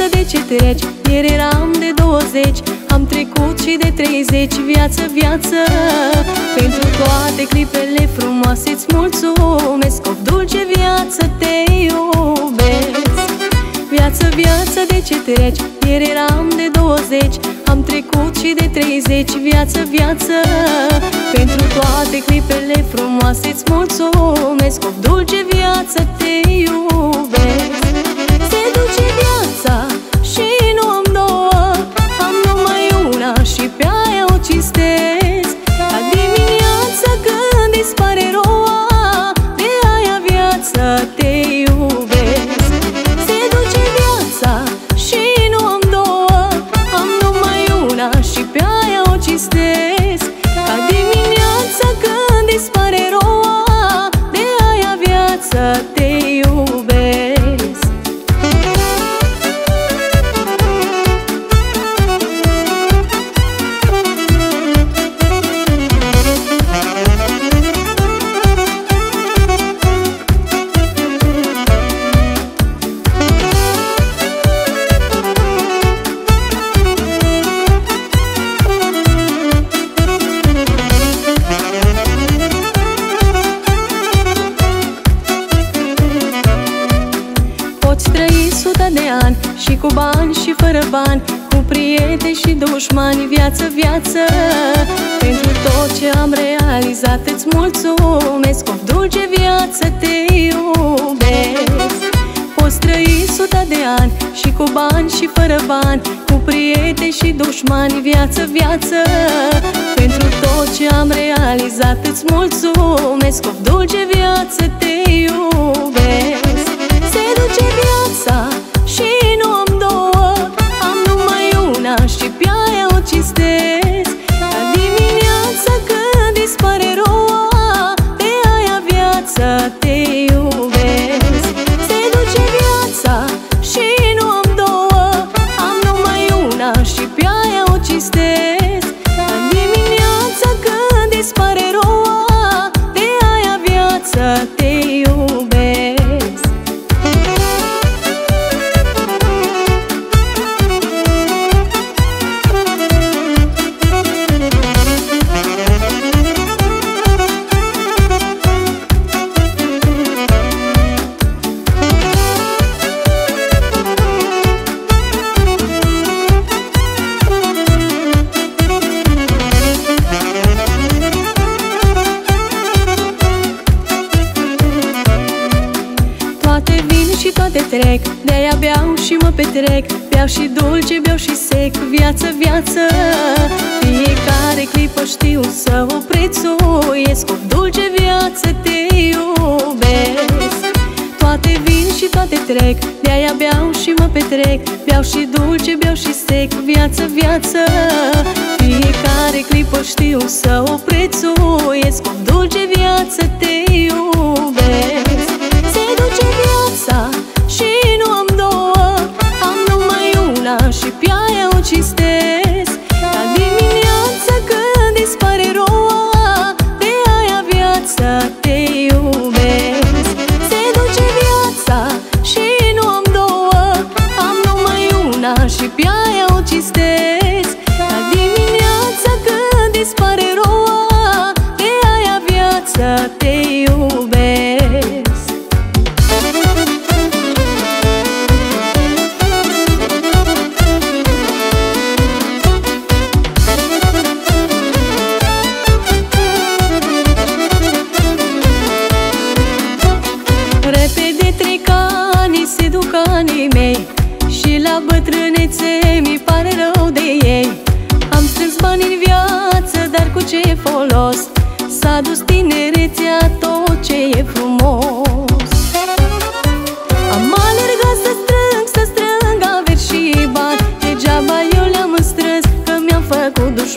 Viață, viață, de ce treci? Ieri eram de 20 Am trecut și de 30 Viață, viață Pentru toate clipele frumoase Îți mulțumesc. Of dulce viață, te iubesc. Viață, viață, de ce treci? Ieri eram de 20 Am trecut și de 30 Viață, viață Pentru toate clipele frumoase Îți mulțumesc. Of dulce viață, te iubesc. Se duce viața și nu am două. Am numai una și pe aia o cistesc dușmani Viață, viață. Pentru tot ce am realizat Îți mulțumesc Of dulce viață te iubesc. Poți trăi sută de ani Și cu bani și fără bani Cu prieteni și dușmani Viață, viață. Pentru tot ce am realizat Îți mulțumesc Of dulce viață te iubesc petrec Beau și dulce, beau și sec Viață, viață. Fiecare clipă știu să o prețuiesc O dulce viață te iubesc. Toate vin și toate trec De-aia beau și mă petrec Beau și dulce, beau și sec Viață, viață. Fiecare clipă știu să o prețuiesc una și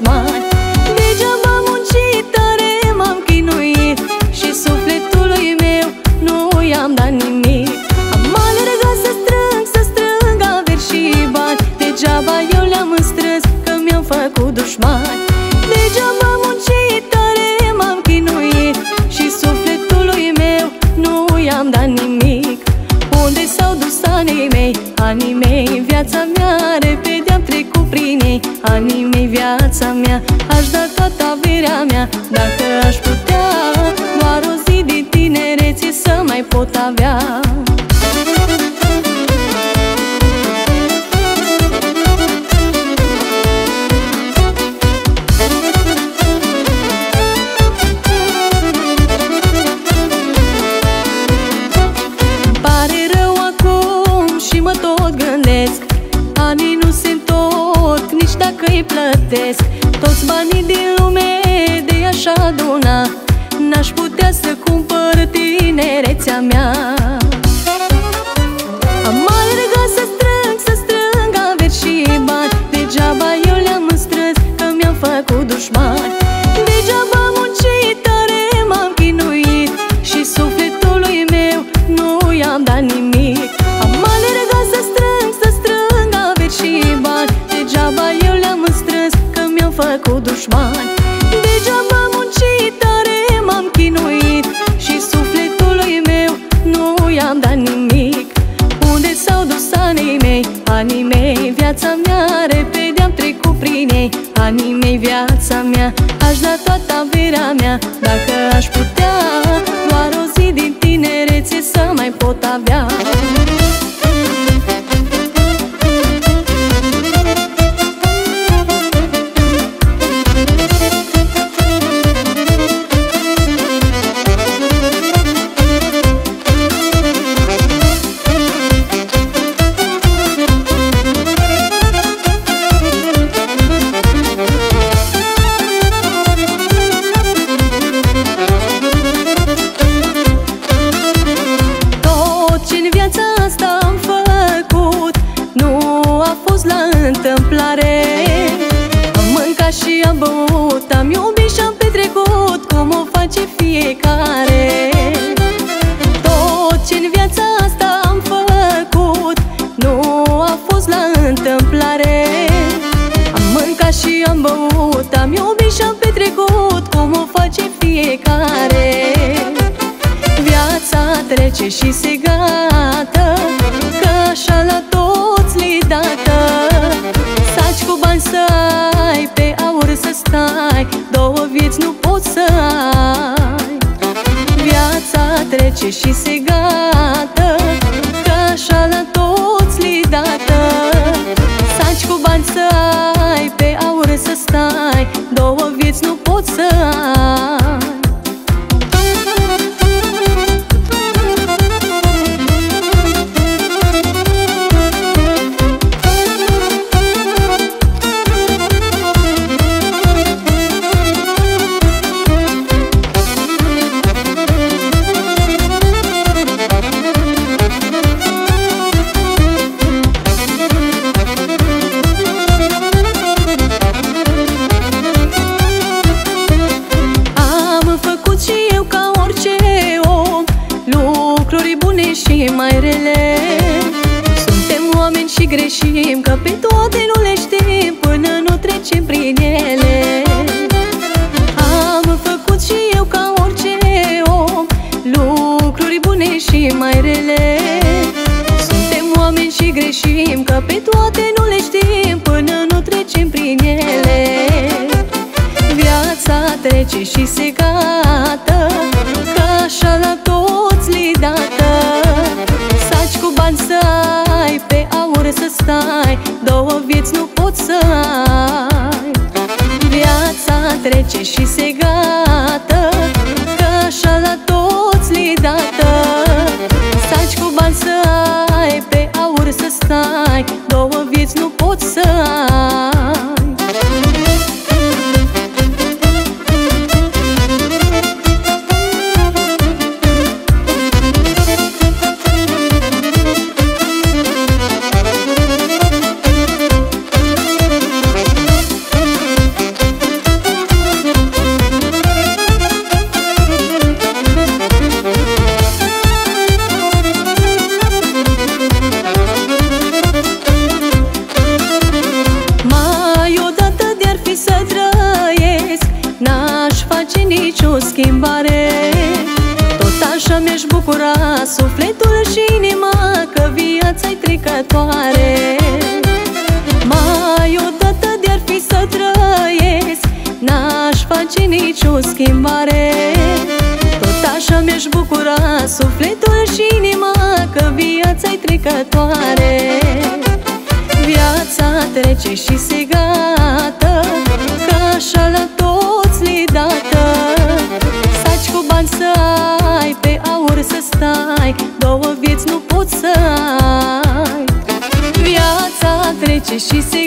dușmani Degeaba muncit tare m-am chinuit Și sufletului meu nu i-am dat nimic. Am alergat să strâng, să strâng averi și bani. Degeaba eu le-am strâns, că mi-am făcut dușmani îi plătesc. Toți banii din lume de aș aduna N-aș putea să cumpăr tinerețea mea. Am alergat să strâng, să strâng averi și bani. Degeaba eu le-am strâns că mi-am făcut dușmani anii mei Viața mea repede am trecut prin ei. Anii mei, viața mea Aș da toată averea mea. Dacă aș putea Viața trece și se gata Că așa la toți li dată. Saci cu bani să ai, pe aur să stai Două vieți nu poți să ai și mai rele. Suntem oameni și greșim Că pe toate nu le știm Până nu trecem prin ele. Am făcut și eu ca orice om Lucruri bune și mai rele. Suntem oameni și greșim Că pe toate nu le știm Până nu trecem prin ele. Viața trece și se poți să ai. Viața trece și se gata bucura sufletul și inima Că via viața-i trecătoare. Mai odată de-ar fi să trăiesc N-aș face nicio schimbare. Tot așa mi-aș bucura sufletul și inima Că viața-i trecătoare. Viața trece și se gata Că așa la Viața trece